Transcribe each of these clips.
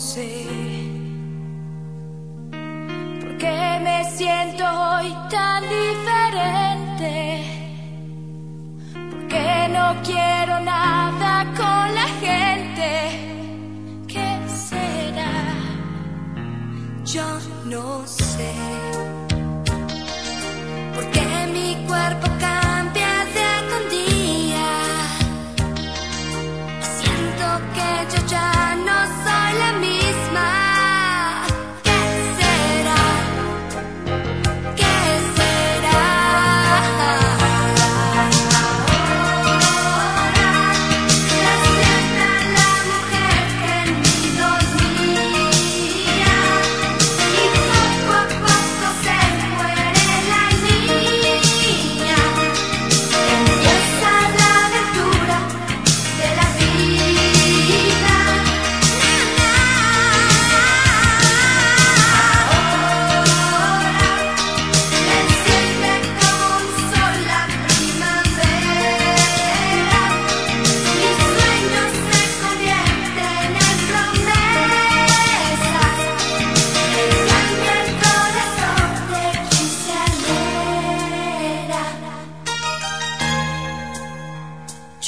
sé por qué me siento hoy tan diferente, por qué no quiero nada con la gente. ¿Qué será? Yo no sé. Porque mi cuerpo cambia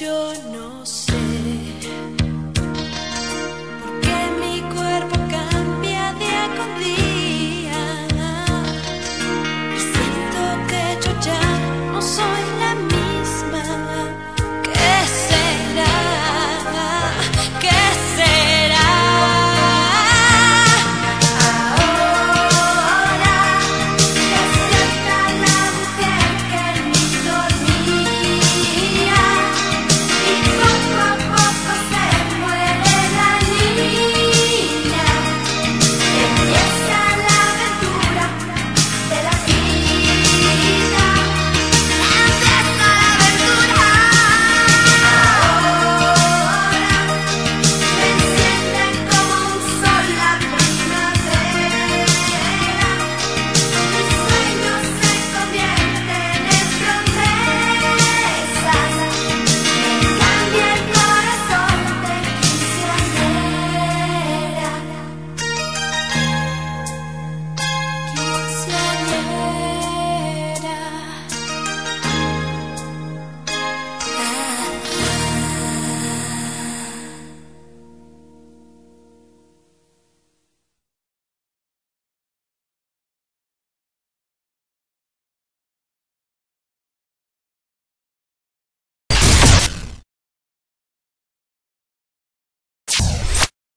yo no sé.